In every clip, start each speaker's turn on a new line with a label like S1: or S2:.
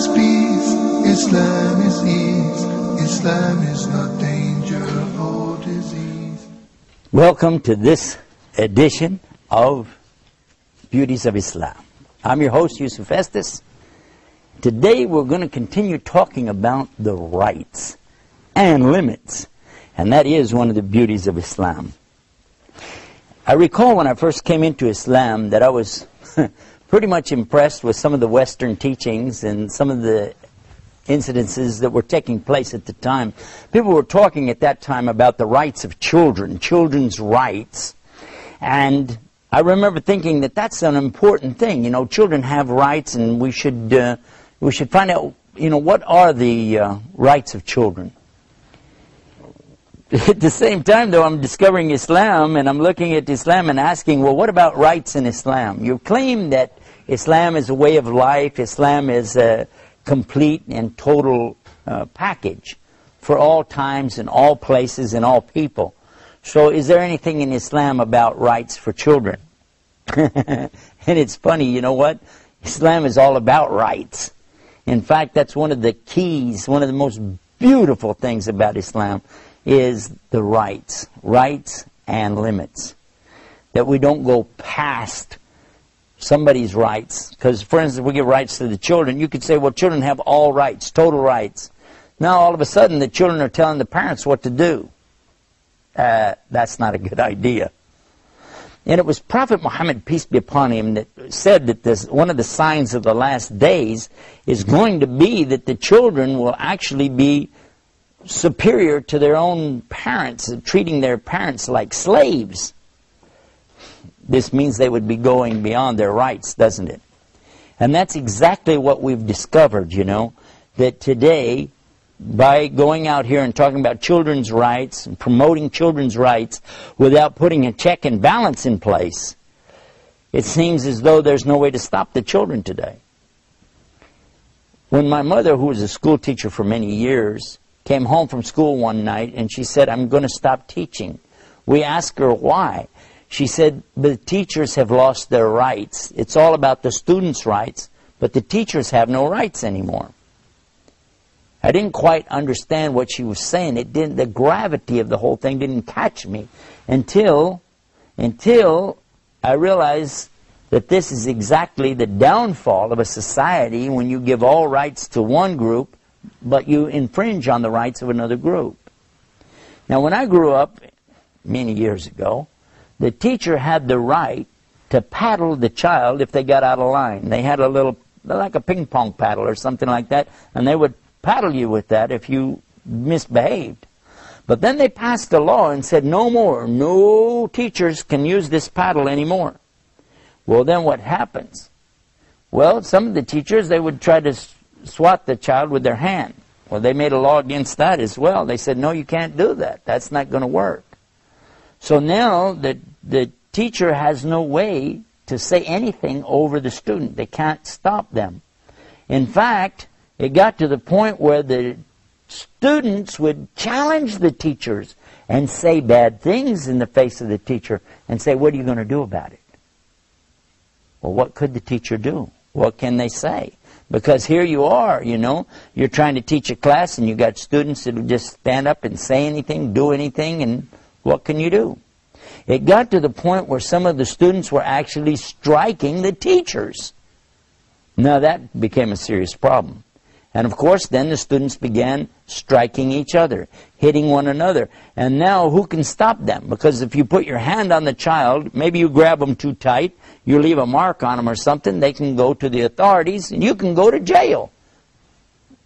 S1: is peace, Islam is ease, Islam is not danger or disease.
S2: Welcome to this edition of Beauties of Islam. I'm your host, Yusuf Estes. Today we're going to continue talking about the rights and limits, and that is one of the beauties of Islam. I recall when I first came into Islam that I was pretty much impressed with some of the Western teachings and some of the incidences that were taking place at the time. People were talking at that time about the rights of children, children's rights. And I remember thinking that that's an important thing. You know, children have rights and we should, uh, we should find out, you know, what are the uh, rights of children. At the same time, though, I'm discovering Islam and I'm looking at Islam and asking, well, what about rights in Islam? You claim that Islam is a way of life, Islam is a complete and total uh, package for all times and all places and all people. So, is there anything in Islam about rights for children? and it's funny, you know what? Islam is all about rights. In fact, that's one of the keys, one of the most beautiful things about Islam is the rights, rights and limits. That we don't go past somebody's rights. Because, for instance, we give rights to the children. You could say, well, children have all rights, total rights. Now, all of a sudden, the children are telling the parents what to do. Uh, that's not a good idea. And it was Prophet Muhammad, peace be upon him, that said that this, one of the signs of the last days is going to be that the children will actually be superior to their own parents, treating their parents like slaves. This means they would be going beyond their rights, doesn't it? And that's exactly what we've discovered, you know, that today, by going out here and talking about children's rights and promoting children's rights without putting a check and balance in place, it seems as though there's no way to stop the children today. When my mother, who was a school teacher for many years, came home from school one night and she said, I'm going to stop teaching. We asked her why. She said, the teachers have lost their rights. It's all about the students' rights, but the teachers have no rights anymore. I didn't quite understand what she was saying. It didn't, the gravity of the whole thing didn't catch me until, until I realized that this is exactly the downfall of a society when you give all rights to one group but you infringe on the rights of another group. Now, when I grew up many years ago, the teacher had the right to paddle the child if they got out of line. They had a little, like a ping pong paddle or something like that, and they would paddle you with that if you misbehaved. But then they passed a law and said no more, no teachers can use this paddle anymore. Well, then what happens? Well, some of the teachers, they would try to swat the child with their hand. Well, they made a law against that as well. They said, no, you can't do that. That's not going to work. So now the, the teacher has no way to say anything over the student. They can't stop them. In fact, it got to the point where the students would challenge the teachers and say bad things in the face of the teacher and say, what are you going to do about it? Well, what could the teacher do? What can they say? Because here you are, you know, you're trying to teach a class and you've got students that will just stand up and say anything, do anything, and what can you do? It got to the point where some of the students were actually striking the teachers. Now that became a serious problem. And of course, then the students began striking each other, hitting one another. And now, who can stop them? Because if you put your hand on the child, maybe you grab them too tight, you leave a mark on them or something, they can go to the authorities and you can go to jail.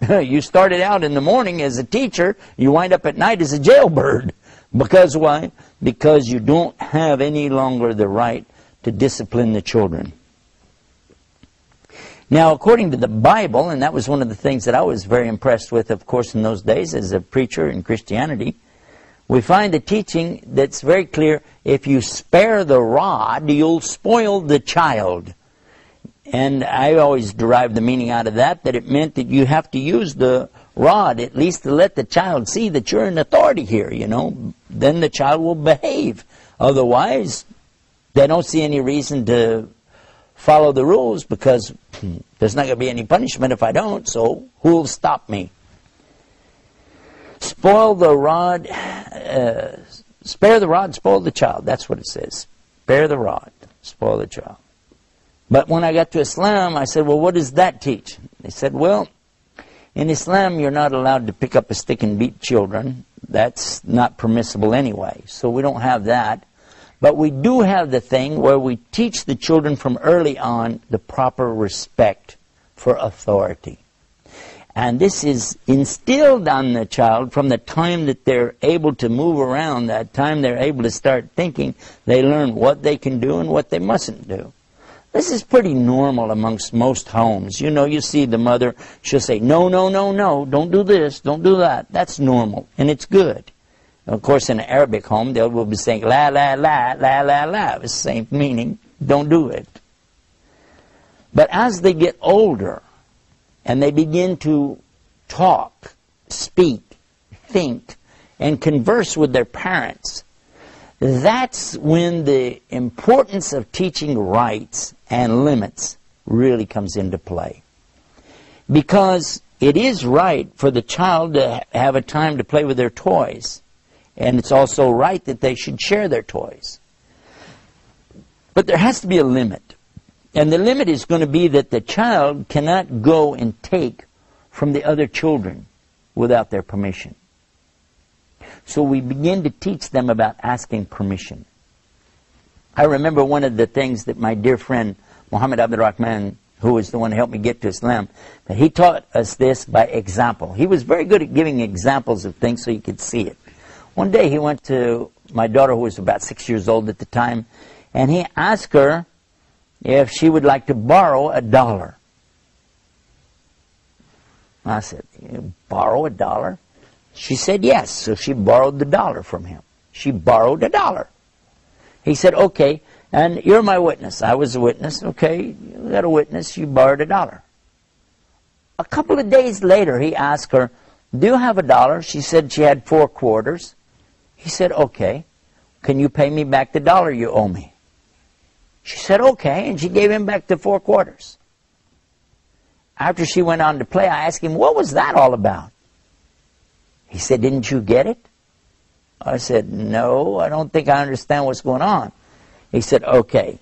S2: you started out in the morning as a teacher, you wind up at night as a jailbird. Because why? Because you don't have any longer the right to discipline the children. Now, according to the Bible, and that was one of the things that I was very impressed with, of course, in those days as a preacher in Christianity, we find a teaching that's very clear if you spare the rod, you'll spoil the child. And I always derived the meaning out of that, that it meant that you have to use the rod at least to let the child see that you're in authority here, you know. Then the child will behave. Otherwise, they don't see any reason to follow the rules because there's not going to be any punishment if I don't, so who'll stop me? Spoil the rod, uh, spare the rod, spoil the child. That's what it says. Spare the rod, spoil the child. But when I got to Islam, I said, well, what does that teach? They said, well, in Islam, you're not allowed to pick up a stick and beat children. That's not permissible anyway. So we don't have that. But we do have the thing where we teach the children from early on the proper respect for authority. And this is instilled on the child from the time that they're able to move around, that time they're able to start thinking, they learn what they can do and what they mustn't do. This is pretty normal amongst most homes. You know, you see the mother, she'll say, no, no, no, no, don't do this, don't do that. That's normal, and it's good. Of course, in an Arabic home, they will be saying, la, la, la, la, la, la. It's the same meaning. Don't do it. But as they get older and they begin to talk, speak, think, and converse with their parents, that's when the importance of teaching rights and limits really comes into play. Because it is right for the child to have a time to play with their toys. And it's also right that they should share their toys. But there has to be a limit. And the limit is going to be that the child cannot go and take from the other children without their permission. So we begin to teach them about asking permission. I remember one of the things that my dear friend Muhammad Abdul Rahman, who was the one who helped me get to Islam, he taught us this by example. He was very good at giving examples of things so you could see it. One day he went to my daughter, who was about six years old at the time, and he asked her if she would like to borrow a dollar. I said, borrow a dollar? She said yes, so she borrowed the dollar from him. She borrowed a dollar. He said, okay, and you're my witness. I was a witness. Okay, you got a witness. You borrowed a dollar. A couple of days later, he asked her, do you have a dollar? She said she had four quarters. He said, okay. Can you pay me back the dollar you owe me? She said, okay, and she gave him back the four quarters. After she went on to play, I asked him, what was that all about? He said, didn't you get it? I said, no, I don't think I understand what's going on. He said, okay.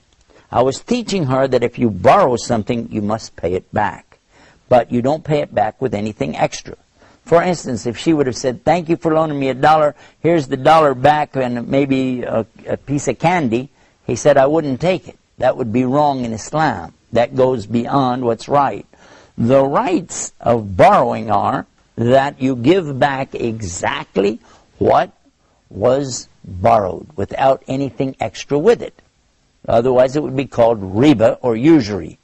S2: I was teaching her that if you borrow something, you must pay it back. But you don't pay it back with anything extra. For instance, if she would have said, thank you for loaning me a dollar, here's the dollar back and maybe a, a, piece of candy, he said, I wouldn't take it. That would be wrong in Islam. That goes beyond what's right. The rights of borrowing are that you give back exactly what was borrowed without anything extra with it. Otherwise, it would be called riba or usury.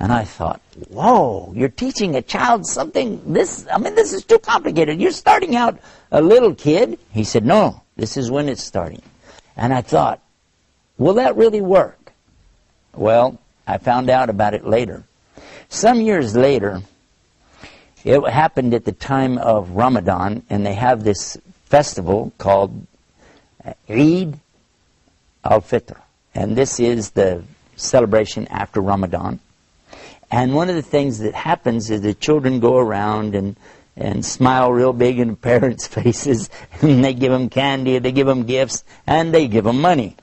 S2: And I thought, whoa, you're teaching a child something, this, I mean, this is too complicated. You're starting out a little kid. He said, no, this is when it's starting. And I thought, will that really work? Well, I found out about it later. Some years later, it happened at the time of Ramadan, and they have this festival called Eid al-Fitr. And this is the celebration after Ramadan. And one of the things that happens is the children go around and, and smile real big in the parents' faces, and they give them candy, and they give them gifts, and they give them money.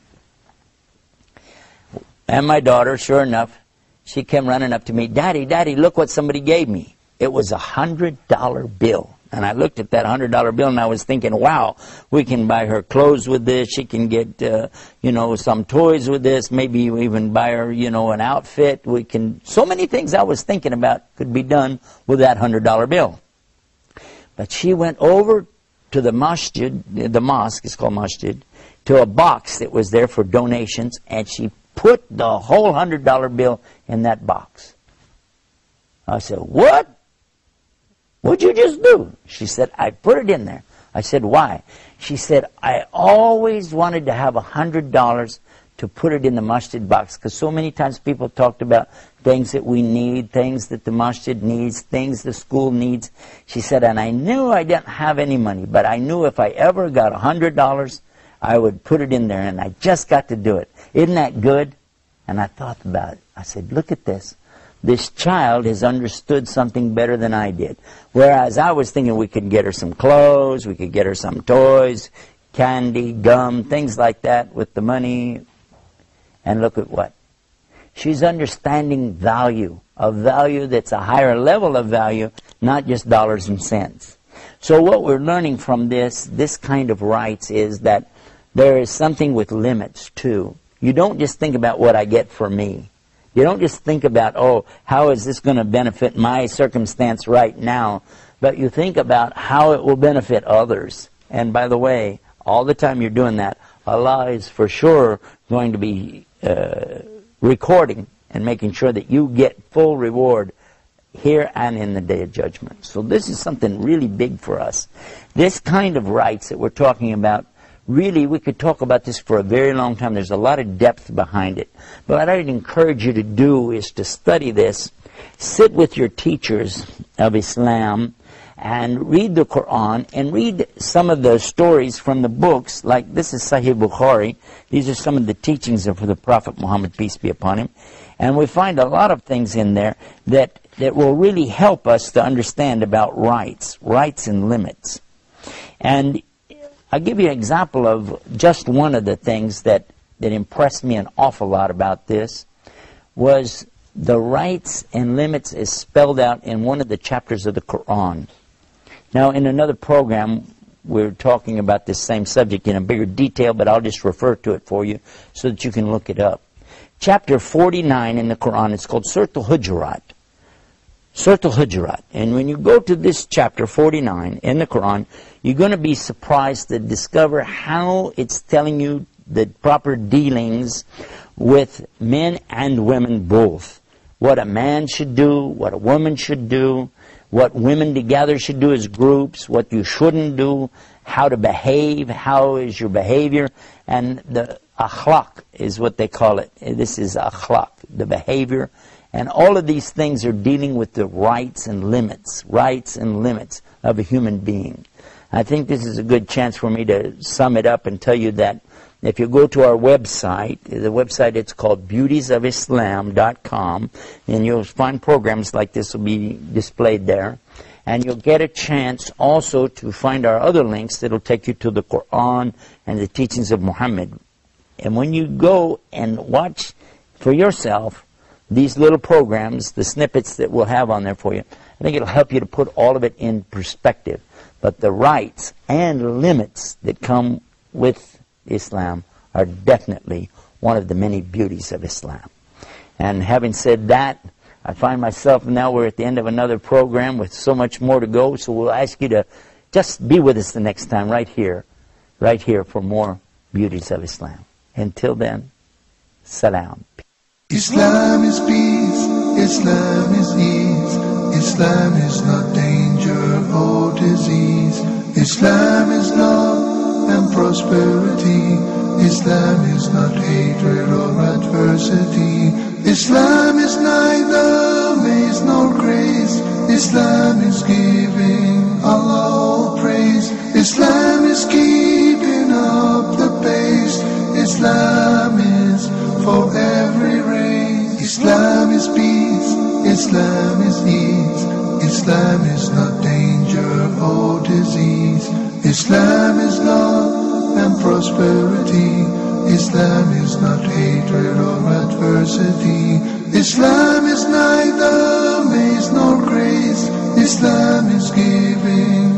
S2: And my daughter, sure enough, she came running up to me, Daddy, Daddy, look what somebody gave me. It was a hundred dollar bill. And I looked at that hundred dollar bill and I was thinking, wow, we can buy her clothes with this. She can get, uh, you know, some toys with this. Maybe even buy her, you know, an outfit. We can, so many things I was thinking about could be done with that hundred dollar bill. But she went over to the masjid, the mosque it's called masjid, to a box that was there for donations and she put the whole hundred dollar bill in that box. I said, what? What'd you just do? She said, I put it in there. I said, why? She said, I always wanted to have a hundred dollars to put it in the masjid box because so many times people talked about things that we need, things that the masjid needs, things the school needs. She said, and I knew I didn't have any money, but I knew if I ever got a hundred dollars, I would put it in there, and I just got to do it. Isn't that good? And I thought about it. I said, look at this. This child has understood something better than I did. Whereas I was thinking we could get her some clothes, we could get her some toys, candy, gum, things like that with the money. And look at what? She's understanding value, a value that's a higher level of value, not just dollars and cents. So what we're learning from this, this kind of rights is that there is something with limits too. You don't just think about what I get for me. You don't just think about, oh, how is this going to benefit my circumstance right now? But you think about how it will benefit others. And by the way, all the time you're doing that, Allah is for sure going to be uh, recording and making sure that you get full reward here and in the day of judgment. So this is something really big for us. This kind of rights that we're talking about really, we could talk about this for a very long time. There's a lot of depth behind it. But what I'd encourage you to do is to study this, sit with your teachers of Islam, and read the Quran and read some of the stories from the books, like this is Sahih Bukhari. These are some of the teachings of the Prophet Muhammad, peace be upon him. And we find a lot of things in there that, that will really help us to understand about rights, rights and limits. And I'll give you an example of just one of the things that, that impressed me an awful lot about this was the rights and limits is spelled out in one of the chapters of the Quran. Now, in another program, we're talking about this same subject in a bigger detail, but I'll just refer to it for you so that you can look it up. Chapter 49 in the Quran, it's called Surat al-Hujurat. Surat al-Hujurat. And when you go to this chapter 49 in the Quran, you're going to be surprised to discover how it's telling you the proper dealings with men and women both. What a man should do, what a woman should do, what women together should do as groups, what you shouldn't do, how to behave, how is your behavior, and the akhlaq is what they call it. This is akhlaq, the behavior. And all of these things are dealing with the rights and limits, rights and limits of a human being. I think this is a good chance for me to sum it up and tell you that if you go to our website, the website it's called beautiesofislam.com, and you'll find programs like this will be displayed there. And you'll get a chance also to find our other links that'll take you to the Quran and the teachings of Muhammad. And when you go and watch for yourself these little programs, the snippets that we'll have on there for you, I think it'll help you to put all of it in perspective. But the rights and limits that come with Islam are definitely one of the many beauties of Islam. And having said that, I find myself now we're at the end of another program with so much more to go, so we'll ask you to just be with us the next time right here, right here for more beauties of Islam. Until then, salam.
S1: Islam is peace, Islam is ease, Islam is not danger or disease. Islam is love and prosperity. Islam is not hatred or adversity. Islam is neither maze nor grace. Islam is giving Allah all praise. Islam is keeping Islam is peace. Islam is ease. Islam is not danger or disease. Islam is love and prosperity. Islam is not hatred or adversity. Islam is neither maze nor grace. Islam is giving